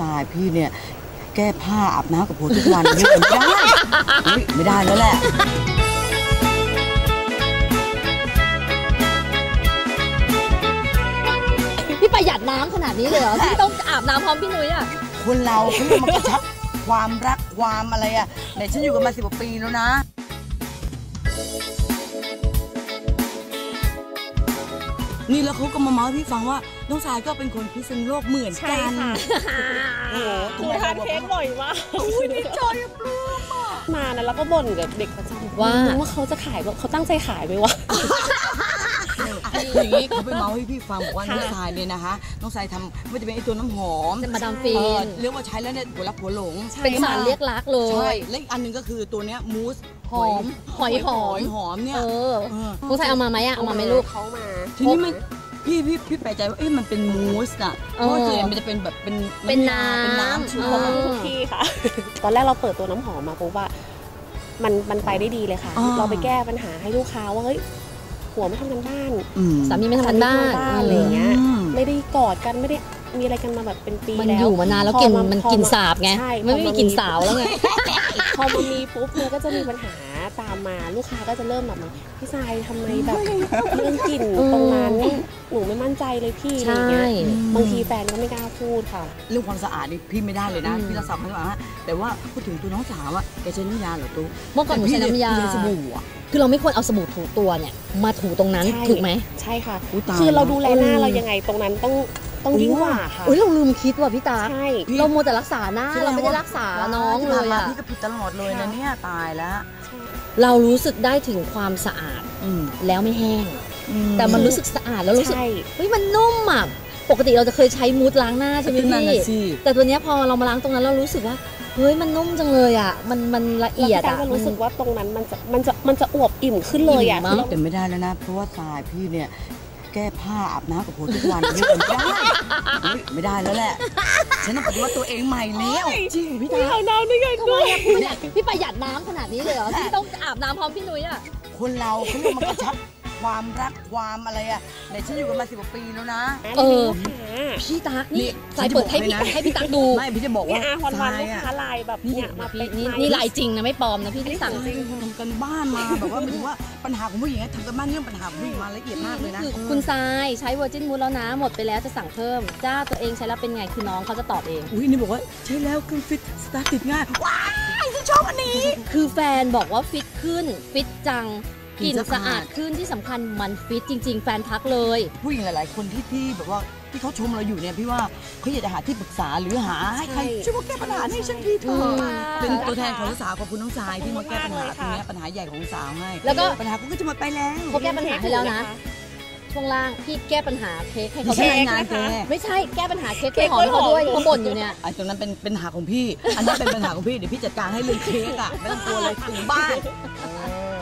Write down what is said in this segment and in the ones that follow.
ทรายพี่เนี่ยแก้ผ้าอาบน้ำกับผัวทุกวันนี่ไม่ได้อุ๊ยไม่ได้แล้วแหละ พี่ประหยัดน้ำขนาดนี้เลยเหรอ พี่ต้องอาบน้ำพร้อมพี่นุ้ยอะ คนเราเขาเรียกมันกระชับความรักความอะไรอะไหนฉันอยู่กันมาสิบกว่าปีแล้วนะ นี่แล้วเขาก็มาเมาให้พี่ฟังว่าน้องสายก็เป็นคนพิษณุโลกเหมือนใช่กันค่ะโอ้โหหนูทานเค้กบ่อยมากอุ้ยดีใจอะปลื้มอะมานะแล้วก็บ่นกับเด็กประจำว่าไม่รู้ว่าเขาจะขายแบบเขาตั้งใจขายไหมวะอย่างนี้เขาไปเมาให้พี่ฟังบอกว่าค่ะน้องสายเนี่ยนะคะ น้องสายทำไม่จะเป็นไอตัวน้ำหอมมาดามฟินเออเรียกว่าใช้แล้วเนี่ยหัวรักหัวหลงเป็นสารเรียกรักเลใช่ยและอีกอันหนึ่งก็คือตัวเนี้ยมูสหอมหอยหอมหอมเนี่ยเออเออคุณชายเอามาไหมอะเอามาไหมลูกเขามา ทีนี้มันพี่พี่พี่แปลกใจว่าเอ๊ะมันเป็นมูสน่ะเพเออราะว่าส่วนใหญ่มันจะเป็นแบบเป็นเป็นน้ำเป็นน้ำใช่ไหมเออทุกที่ค่ะ ตอนแรกเราเปิดตัวน้ำหอมมาปุ๊บว่า มันมันไปได้ดีเลยค่ะอ่าเราไปแก้ปัญหาให้ลูกค้าว่าเฮ้ยหัวไม่ทำกันบ้านอืมสามีไม่ทำกันบ้านสามีไม่ทำกันบ้านอะไรอย่างเงี้ยอืมไม่ได้กอดกันไม่ได้ มีอะไรกันมาแบบเป็นปีมันแล้วอยู่มานานแล้วพอกลิ่นมามันพอกลิ่นมาสาบไงใช่มันไม่พอมีมันกลิ่นมีสาวแล้วไงพอมันมีปุ๊บมันก็จะมีปัญหาตามมาลูกค้าก็จะเริ่มแบบมาพี่ทรายทำไมแบบเรื่องกลิ่นตรงนั้นหนูไม่มั่นใจเลยพี่อะไรใช่เงี้ยบางทีแฟนก็ไม่กล้าพูดค่ะ เรื่องความสะอาดนี่พี่ไม่ได้เลยนะอืมพี่รักษาความสะอาดมากแต่ว่าพูดถึงตัวน้องสาวอะแกใช้น้ำยาเหรอตุ๊เมื่อก่อนหนูใช้น้ำยาแต่พี่เยพี่ใช้สบู่อะคือเราไม่ควรเอาสบู่ถูตัวเนี่ยมาถูตรงนั้นใช่ถูกไหมใช่ค่ะอุ๊ยตายคือเราดูแลหน้าเออเรายังไงตรงนั้นต้อง ต้องยิ่งกว่าค่ะอุ้ยเราลืมคิดว่ะพี่ตาใช่พี่เราโมวแต่รักษาหน้าแสดเรางไม่ได้ว่ารักษาน้องเลยที่ผ่านมาอะพี่ก็ผิดตลอดเลยนะเนี่ยตายแล้วเรารู้สึกได้ถึงความสะอาดอืมแล้วไม่แห้ง อืแต่มันรู้สึกสะอาดแล้วรู้สึกใช่ เฮ้ยมันนุ่มอะปกติเราจะเคยใช้มูสล้างหน้าใช่ไหมนั่นพี่น่ะสิแต่ตัวเนี้ยพอเรามาล้างตรงนั้นเรารู้สึกว่าเฮ้ยมันนุ่มจังเลยอะ มันมันละแล้วเอียดพี่การอะก็รู้สึกว่าตรงนั้นมันจะมันจะมันจะอวบอิ่มขึ้นเลยอะอิ่มมากแต่ไม่ได้แล้วนะ เพราะว่าทรายพี่เนี่ย แก้ผ้าอาบน้ำกับผัวทุกวันนี่ไม่ได้อุ๊ยไม่ได้แล้วแหละ ฉันต้องปฏิวัติตัวเองใหม่แล้ว จริงพี่ไม่ตาเอาน้ำด้วยกันทำไมด้วยอะพี่ประหยัดพี่ประหยัดน้ำขนาดนี้เลยเหรอพี่ต้องอาบน้ำพร้อมพี่นุ้ยอะคนเราเขาเรียกมันกระชับ ความรักความอะไรอะไหนฉันอยู่กันมาสิบกว่าปีแล้วนะเออลูกค้าพี่ตั๊กนี่นี่สายเปิดให้พี่ฉันจะบอกเลยนะให้พี่ตั๊กดูไม่พี่จะบอกเนี่ว่ายอาวันทวันรายลูกอะค้าไลน์แบบนี่เนี่ยมาพี่เป็นนี่ไม้นี่ลายจริงนะไม่ปลอมนะพี่ที่สั่งทำกันบ้านมาแบบว่าหมายถึงว่าปัญหาของผู้หญิงอะทำกันบ้านเรื่องปัญหาของผู้หญิงมาละเอียดมากเลยนะคือคุณทรายใช้เวอร์จินมูสแล้วนะหมดไปแล้วจะสั่งเพิ่มเจ้าตัวเองใช้แล้วเป็นไงคือน้องเขาจะตอบเองอุ้ยนี่บอกว่าใช่แล้วเครื่องฟิตสตาร์ทติดง่ายว้ายฉันชอบอันนี้ คือแฟนบอกว่าฟิตขึ้นฟิตจัง กกลิ่ลิ่นนสะสะอาอาดดขึ้นที่สำคัญมันฟิตจริง ๆ แฟนทักเลย ผู้หญิงหลาย ๆ คนที่ที่แบบว่าที่เขาชมเราอยู่เนี่ยพี่ว่าเขาอยากจะหาที่ปรึกษาหรือหาให้ใครช่วยมาแก้ปัญหาให้ฉันทีเถอือะมเป็นตัวแทนของลูกสาวขอบคุณน้องสายที่มาแก้ปัญหาตรงเนี้ยปัญหาใหญ่ของลูกสาวให้แล้วก็ปัญหาก็จะหมดไปแล้วเขาแก้ปัญหาให้แล้วนะช่วงล่างพี่แก้ปัญหาเค้กให้ไม่เขาใช่ด้วยงานแกไม่ใช่แก้ปัญหาเค้กเค้กหอมให้เขาด้วยกล้วยหอมเขาบ่นอยู่เนี่ยไอ้ตรงนั้นเป็นเป็นปัญหาของพี่ อันนี้เป็นปัญหาของพี่เดี๋ยวพี่จัดการให้เรื่องเค้กอะไม่ต้องกลัวเลยถึงบ้านเออ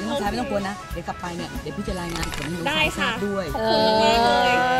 นี่น้องสายไม่ต้องกลัวนะ เดี๋ยวกลับไปเนี่ย เดี๋ยวพี่จะรายงานผลให้น้องได้สายทราค่ะบด้วยเอขอบคุณมากเลยออ